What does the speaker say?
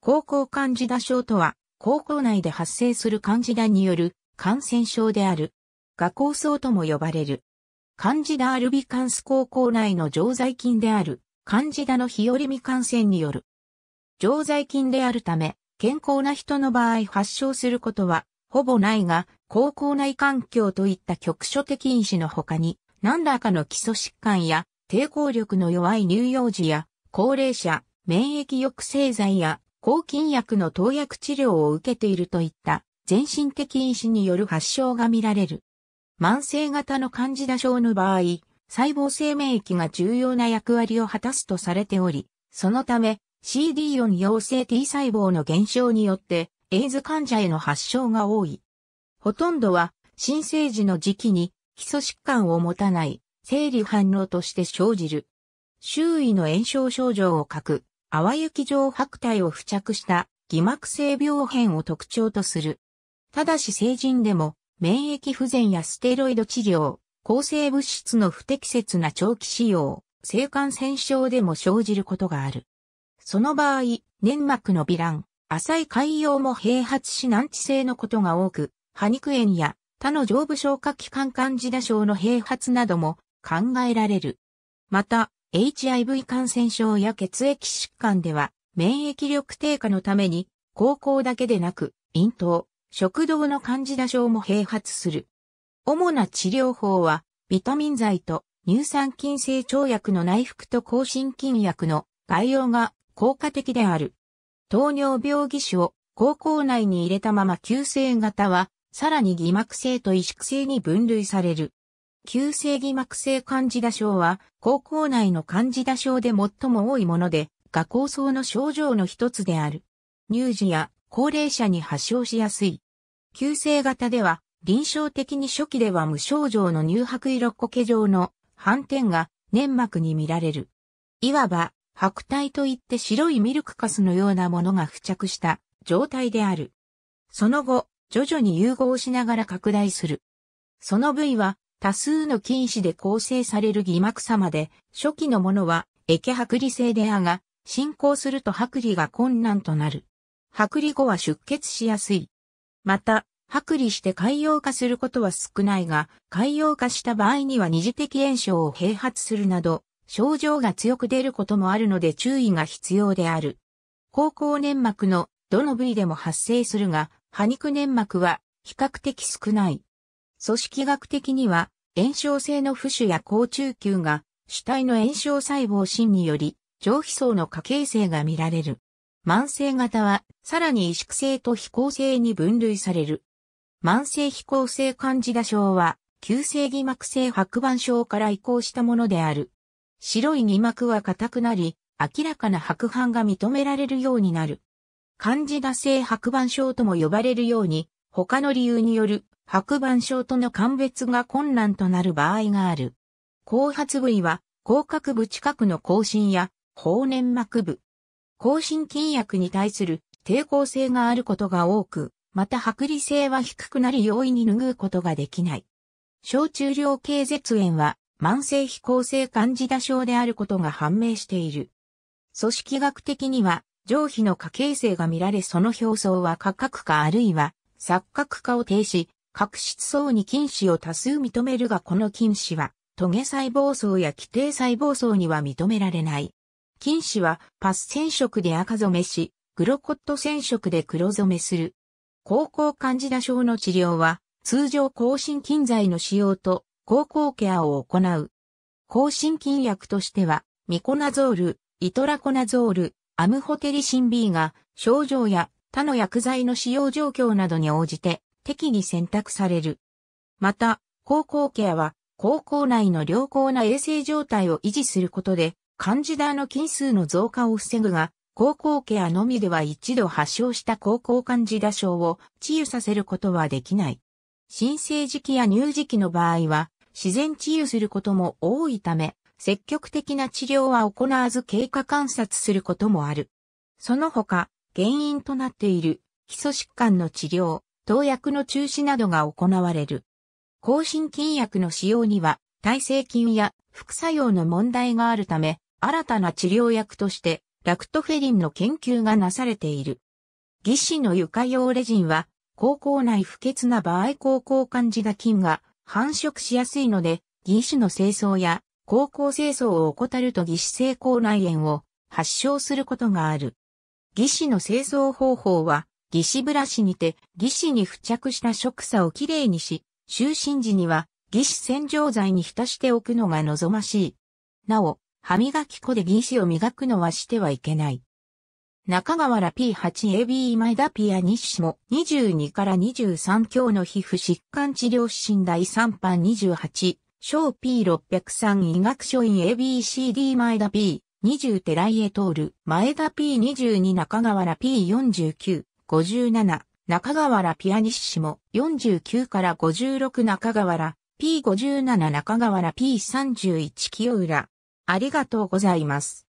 高校カンジダ症とは、高校内で発生するカンジダによる感染症である。画構層とも呼ばれる。カンジダアルビカンス高校内の常在菌である、カンジダの日和未感染による。常在菌であるため、健康な人の場合発症することは、ほぼないが、高校内環境といった局所的因子の他に、何らかの基礎疾患や抵抗力の弱い乳幼児や高齢者、免疫抑制剤や抗菌薬の投薬治療を受けているといった全身的因子による発症が見られる。慢性型のカンジダ症の場合、細胞性免疫が重要な役割を果たすとされており、そのため CD4 陽性 T 細胞の減少によってエイズ患者への発症が多い。ほとんどは新生児の時期に基礎疾患を持たない生理反応として生じる。周囲の炎症症状を書く、淡雪状白体を付着した偽膜性病変を特徴とする。ただし成人でも免疫不全やステロイド治療、抗生物質の不適切な長期使用、性感染症でも生じることがある。その場合、粘膜の微乱、浅い海洋も併発し難治性のことが多く、歯肉炎や他の上部消化器官患ジダ症の併発なども考えられる。また、HIV 感染症や血液疾患では、免疫力低下のために、高校だけでなく、咽頭、食道の患者症も併発する。主な治療法は、ビタミン剤と乳酸菌性腸薬の内服と抗心筋薬の概要が効果的である。糖尿病義手を高校内に入れたまま急性型は、さらに偽膜性と萎縮性に分類される。急性偽膜性カンジダ症は、高校内のカンジダ症で最も多いもので、画構想の症状の一つである。乳児や高齢者に発症しやすい。急性型では、臨床的に初期では無症状の乳白色苔状の斑点が粘膜に見られる。いわば、白体といって白いミルクカスのようなものが付着した状態である。その後、徐々に融合しながら拡大する。その部位は多数の菌糸で構成される偽膜様で、初期のものは、エケ剥離性であが、進行すると剥離が困難となる。剥離後は出血しやすい。また、剥離して海洋化することは少ないが、海洋化した場合には二次的炎症を併発するなど、症状が強く出ることもあるので注意が必要である。高校粘膜のどの部位でも発生するが、歯肉粘膜は比較的少ない。組織学的には、炎症性の浮腫や高中球が主体の炎症細胞芯により、上皮層の過形成が見られる。慢性型は、さらに萎縮性と非構性に分類される。慢性非構性患ジダ症は、急性偽膜性白板症から移行したものである。白い偽膜は硬くなり、明らかな白斑が認められるようになる。患ジダ性白板症とも呼ばれるように、他の理由による白板症との鑑別が困難となる場合がある。後発部位は、広角部近くの口唇や、方粘膜部。口唇筋薬に対する抵抗性があることが多く、また剥離性は低くなり容易に拭うことができない。小中量系絶炎は、慢性非構性患ジダ症であることが判明している。組織学的には、上皮の過形成が見られその表層は価格化あるいは錯覚化を停止、角質層に菌糸を多数認めるがこの菌糸は、トゲ細胞層や基底細胞層には認められない。菌糸はパス染色で赤染めし、グロコット染色で黒染めする。高校カンジダ症の治療は、通常抗心菌剤の使用と高校ケアを行う。抗心菌薬としては、ミコナゾール、イトラコナゾール、アムホテリシン B が症状や他の薬剤の使用状況などに応じて適宜選択される。また、高校ケアは、高校内の良好な衛生状態を維持することで、カンジダの菌数の増加を防ぐが、高校ケアのみでは一度発症した高校カンジダ症を治癒させることはできない。新生時期や乳児期の場合は、自然治癒することも多いため、積極的な治療は行わず経過観察することもある。その他、原因となっている基礎疾患の治療、投薬の中止などが行われる。抗心筋薬の使用には耐性菌や副作用の問題があるため、新たな治療薬としてラクトフェリンの研究がなされている。義肢の床用レジンは、高校内不潔な場合高校カンジダ菌が繁殖しやすいので、義肢の清掃や高校清掃を怠ると義肢性口内炎を発症することがある。義肢の清掃方法は、義肢ブラシにて義肢に付着した食砂をきれいにし、就寝時には義肢洗浄剤に浸しておくのが望ましい。なお、歯磨き粉で義肢を磨くのはしてはいけない。中川原 P8AB 前田ピアニッシモ22から23強の皮膚疾患治療指針第3版28小 P603 医学書院 ABCD 前田 P20 テライエトール前田 P22 中川原 P49 57中川原ピアニッシモ。49から56中川原。P57 中川原。P31 清浦。ありがとうございます。